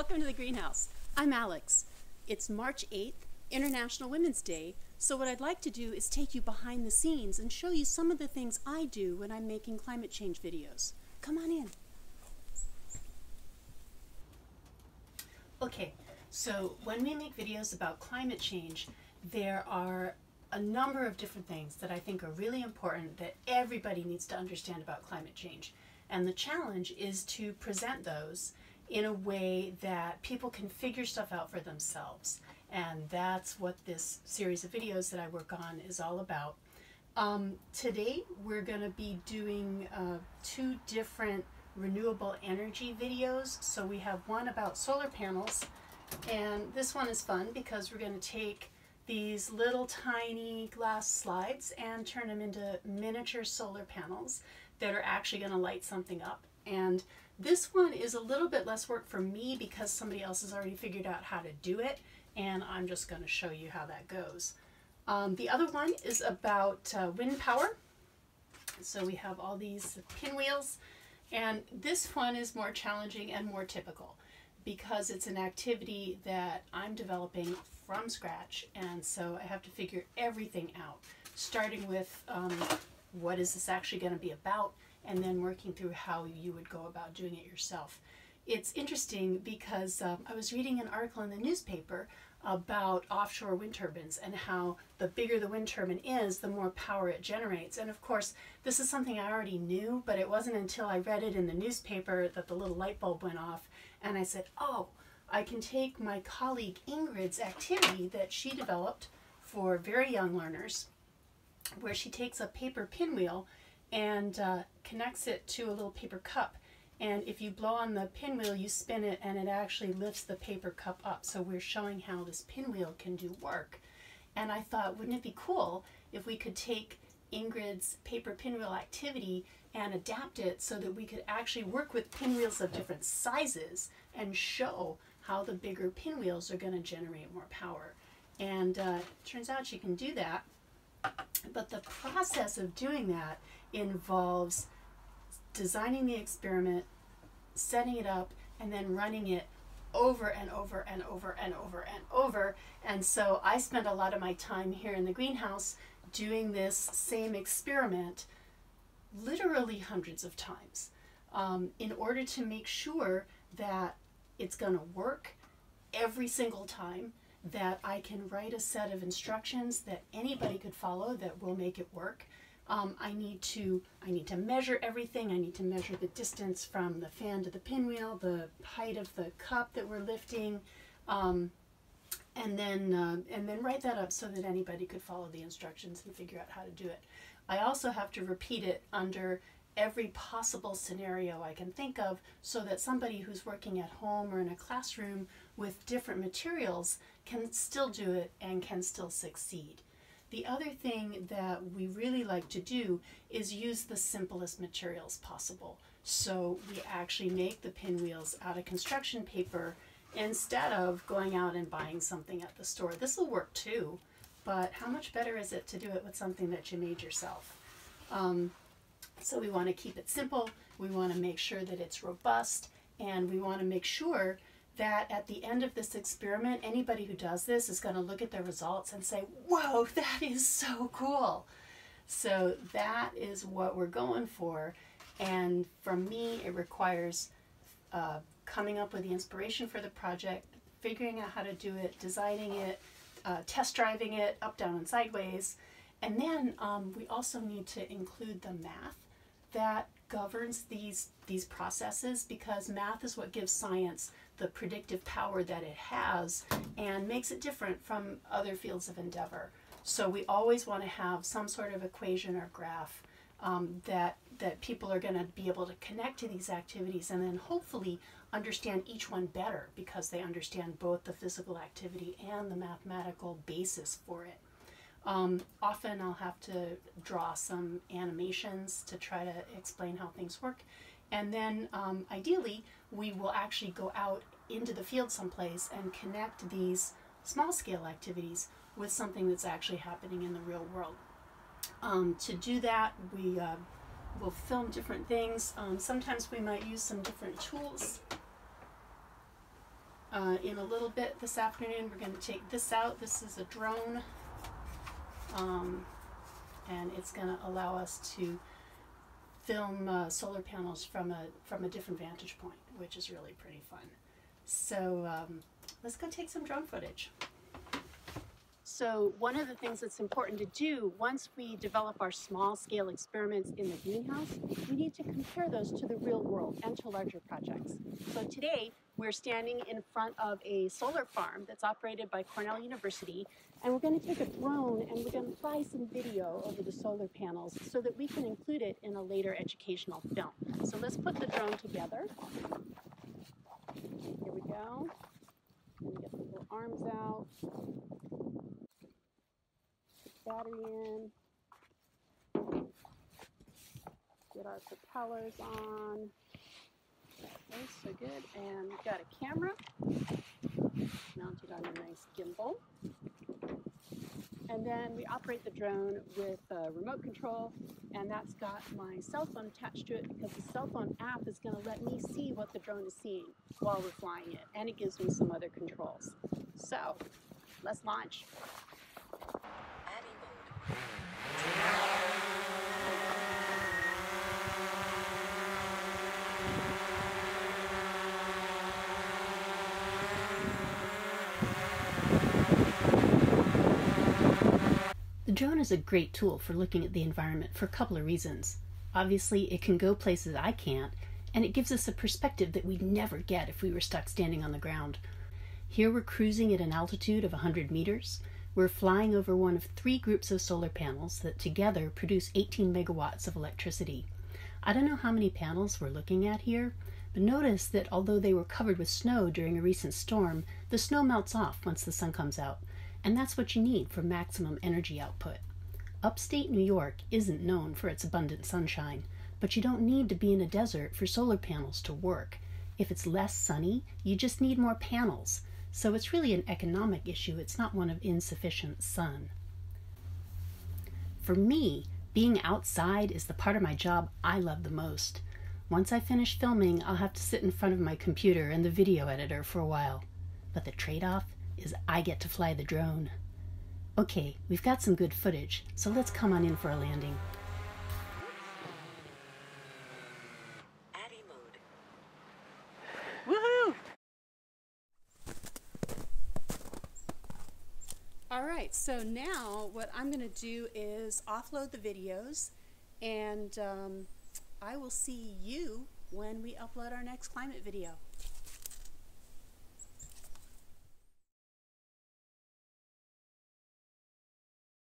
Welcome to the greenhouse. I'm Alex. It's March 8th, International Women's Day, so what I'd like to do is take you behind the scenes and show you some of the things I do when I'm making climate change videos. Come on in. Okay, so when we make videos about climate change, there are a number of different things that I think are really important that everybody needs to understand about climate change. And the challenge is to present those in a way that people can figure stuff out for themselves. And that's what this series of videos that I work on is all about. Um, today we're going to be doing uh, two different renewable energy videos. So we have one about solar panels and this one is fun because we're going to take these little tiny glass slides and turn them into miniature solar panels that are actually going to light something up. And this one is a little bit less work for me because somebody else has already figured out how to do it and I'm just going to show you how that goes. Um, the other one is about uh, wind power. So we have all these pinwheels and this one is more challenging and more typical because it's an activity that I'm developing from scratch and so I have to figure everything out starting with um, what is this actually going to be about, and then working through how you would go about doing it yourself. It's interesting because um, I was reading an article in the newspaper about offshore wind turbines and how the bigger the wind turbine is, the more power it generates. And of course, this is something I already knew, but it wasn't until I read it in the newspaper that the little light bulb went off and I said, oh, I can take my colleague Ingrid's activity that she developed for very young learners where she takes a paper pinwheel and uh, connects it to a little paper cup. And if you blow on the pinwheel, you spin it and it actually lifts the paper cup up. So we're showing how this pinwheel can do work. And I thought, wouldn't it be cool if we could take Ingrid's paper pinwheel activity and adapt it so that we could actually work with pinwheels of different sizes and show how the bigger pinwheels are going to generate more power. And uh, turns out you can do that but the process of doing that involves designing the experiment, setting it up, and then running it over and over and over and over and over. And so I spend a lot of my time here in the greenhouse doing this same experiment literally hundreds of times um, in order to make sure that it's going to work every single time that I can write a set of instructions that anybody could follow that will make it work. Um, I need to I need to measure everything. I need to measure the distance from the fan to the pinwheel, the height of the cup that we're lifting, um, and then uh, and then write that up so that anybody could follow the instructions and figure out how to do it. I also have to repeat it under every possible scenario I can think of so that somebody who's working at home or in a classroom with different materials can still do it and can still succeed. The other thing that we really like to do is use the simplest materials possible. So we actually make the pinwheels out of construction paper instead of going out and buying something at the store. This will work too, but how much better is it to do it with something that you made yourself? Um, so we want to keep it simple, we want to make sure that it's robust, and we want to make sure that at the end of this experiment, anybody who does this is going to look at the results and say, whoa, that is so cool. So that is what we're going for. And for me, it requires uh, coming up with the inspiration for the project, figuring out how to do it, designing it, uh, test driving it up, down, and sideways. And then um, we also need to include the math that governs these, these processes because math is what gives science the predictive power that it has and makes it different from other fields of endeavor. So we always want to have some sort of equation or graph um, that, that people are going to be able to connect to these activities and then hopefully understand each one better because they understand both the physical activity and the mathematical basis for it. Um, often I'll have to draw some animations to try to explain how things work. And then um, ideally, we will actually go out into the field someplace and connect these small scale activities with something that's actually happening in the real world. Um, to do that, we uh, will film different things. Um, sometimes we might use some different tools. Uh, in a little bit this afternoon, we're going to take this out. This is a drone, um, and it's going to allow us to film uh, solar panels from a from a different vantage point, which is really pretty fun. So um, let's go take some drone footage. So one of the things that's important to do once we develop our small scale experiments in the greenhouse, we need to compare those to the real world and to larger projects. So today we're standing in front of a solar farm that's operated by Cornell University and we're going to take a drone and we're going to fly some video over the solar panels so that we can include it in a later educational film. So let's put the drone together. Here we go. Let me get the little arms out battery in, get our propellers on. Okay, so good. And we've got a camera mounted on a nice gimbal. And then we operate the drone with a remote control, and that's got my cell phone attached to it because the cell phone app is going to let me see what the drone is seeing while we're flying it, and it gives me some other controls. So, let's launch. Drone is a great tool for looking at the environment for a couple of reasons. Obviously, it can go places I can't, and it gives us a perspective that we'd never get if we were stuck standing on the ground. Here we're cruising at an altitude of 100 meters, we're flying over one of three groups of solar panels that together produce 18 megawatts of electricity. I don't know how many panels we're looking at here, but notice that although they were covered with snow during a recent storm, the snow melts off once the sun comes out, and that's what you need for maximum energy output. Upstate New York isn't known for its abundant sunshine, but you don't need to be in a desert for solar panels to work. If it's less sunny, you just need more panels, so it's really an economic issue, it's not one of insufficient sun. For me, being outside is the part of my job I love the most. Once I finish filming, I'll have to sit in front of my computer and the video editor for a while. But the trade off is I get to fly the drone. Okay, we've got some good footage, so let's come on in for a landing. Woohoo! All right, so now what I'm going to do is offload the videos and um, I will see you when we upload our next climate video.